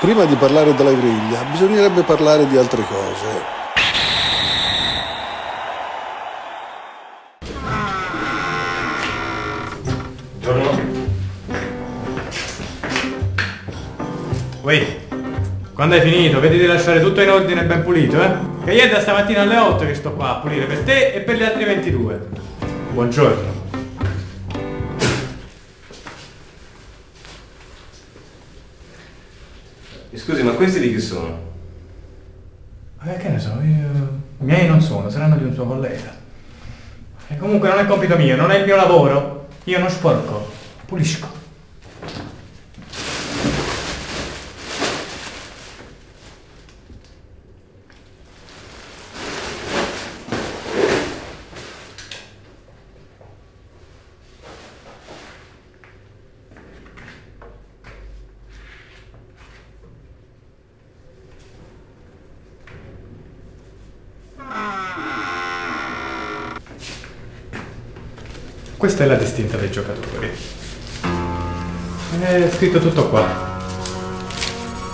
prima di parlare della griglia bisognerebbe parlare di altre cose. Uè, quando hai finito, vedi di lasciare tutto in ordine e ben pulito, eh? Che io da stamattina alle 8 che sto qua a pulire per te e per gli altri 22. Buongiorno. Scusi, ma questi di chi sono? Eh, che ne so, io... I miei non sono, saranno di un suo collega. E comunque non è compito mio, non è il mio lavoro. Io non sporco, pulisco. Questa è la distinta dei giocatori. È scritto tutto qua.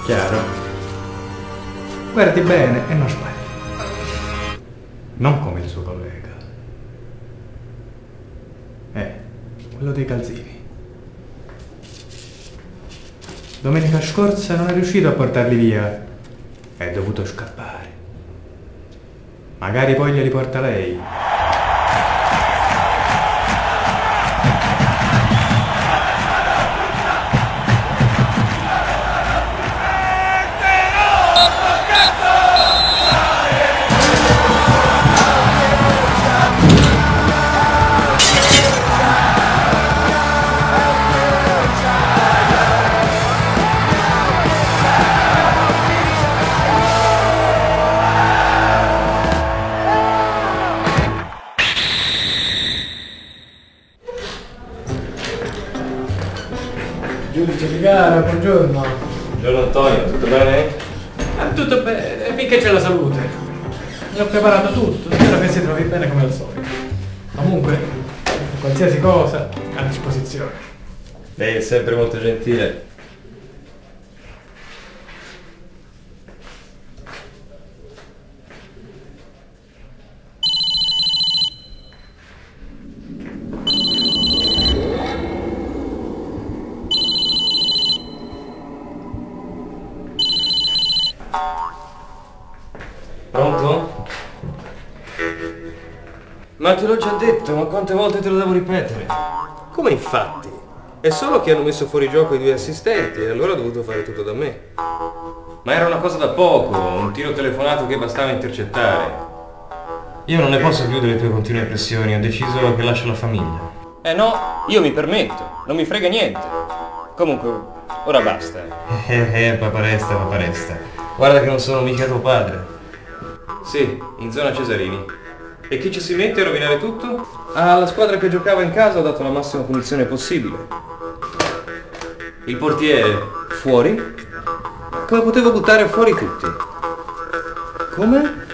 Chiaro. Guardi bene e non sbagli. Non come il suo collega. Eh, quello dei calzini. Domenica scorsa non è riuscito a portarli via. È dovuto scappare. Magari poi glieli porta lei. Gara, buongiorno. Buongiorno Antonio, tutto bene? Ah, tutto bene, finché c'è la salute. Mi ho preparato tutto, spero che si trovi bene come al solito. Comunque, qualsiasi cosa a disposizione. Lei è sempre molto gentile. Ma te l'ho già detto, ma quante volte te lo devo ripetere? Come infatti? È solo che hanno messo fuori gioco i due assistenti e allora ho dovuto fare tutto da me. Ma era una cosa da poco, un tiro telefonato che bastava intercettare. Io non ne posso più delle tue continue pressioni, ho deciso che lascio la famiglia. Eh no, io mi permetto, non mi frega niente. Comunque, ora basta. Eh eh, paparesta, paparesta. Guarda che non sono mica tuo padre. Sì, in zona Cesarini. E chi ci si mette a rovinare tutto? Alla squadra che giocava in casa ho dato la massima punizione possibile. Il portiere fuori? Come potevo buttare fuori tutti? Come?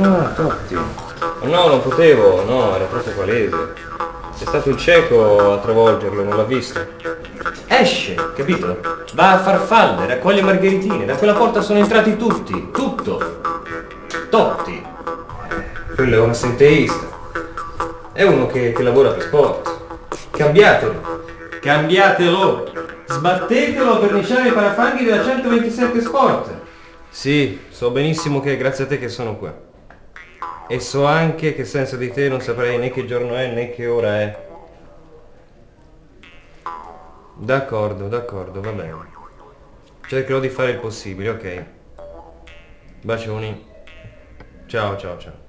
Ah, Totti. No, non potevo, no, era proprio palese. È stato il cieco a travolgerlo, non l'ha visto. Esce, capito? Va a farfalle, raccoglie margheritine, da quella porta sono entrati tutti, tutto. Totti. Quello è un assenteista. È uno che, che lavora per sport. Cambiatelo. Cambiatelo. Sbattetelo per lasciare i parafanghi della 127 Sport. Sì, so benissimo che è grazie a te che sono qua. E so anche che senza di te non saprei né che giorno è né che ora è. D'accordo, d'accordo, va bene. Cercherò di fare il possibile, ok. Bacioni. Ciao, ciao, ciao.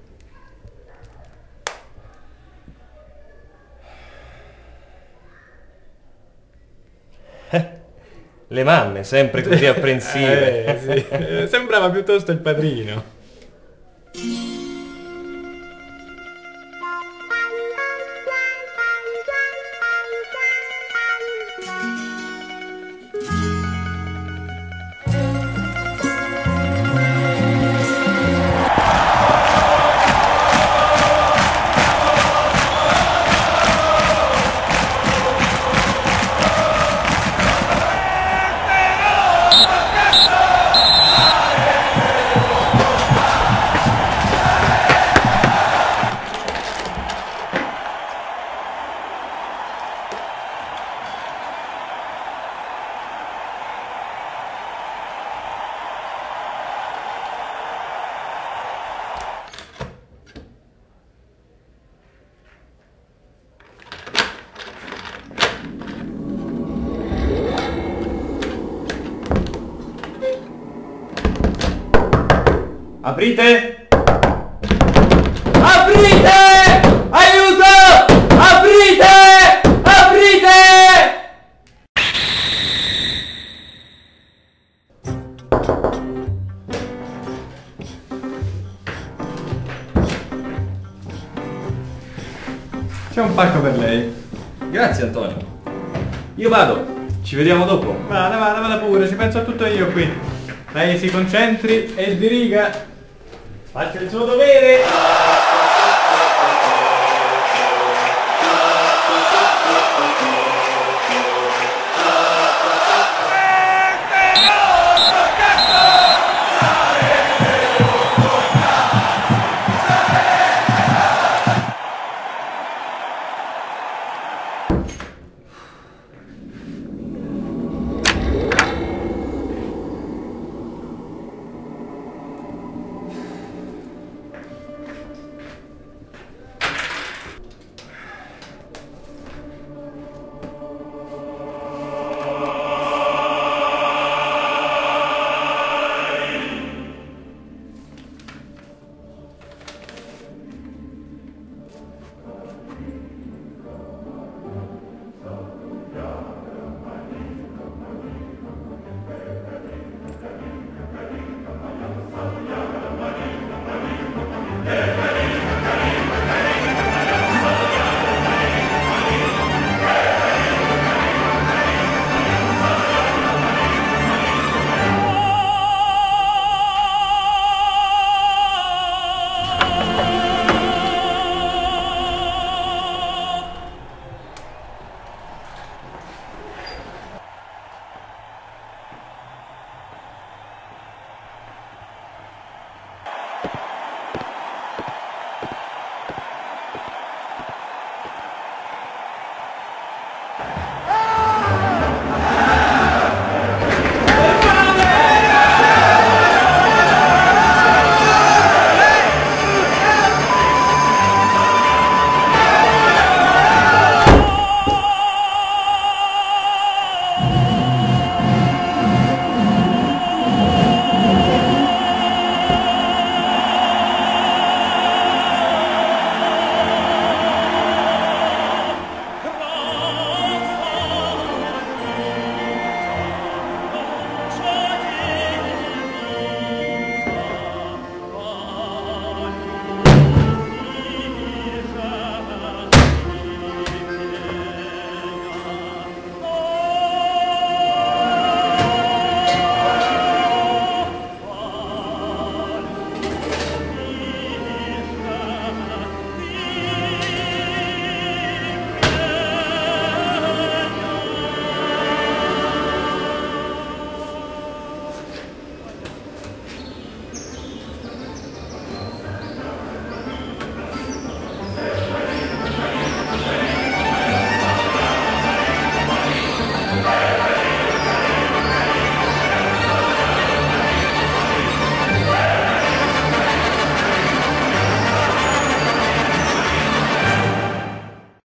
Le mamme, sempre così apprensive. Eh, sì. Sembrava piuttosto il padrino. Aprite! Aprite! Aiuto! Aprite! Aprite! C'è un pacco per lei. Grazie Antonio. Io vado. Ci vediamo dopo. Vada, vada, vada pure, ci penso a tutto io qui. Lei si concentri e diriga. Faccia il suo dovere.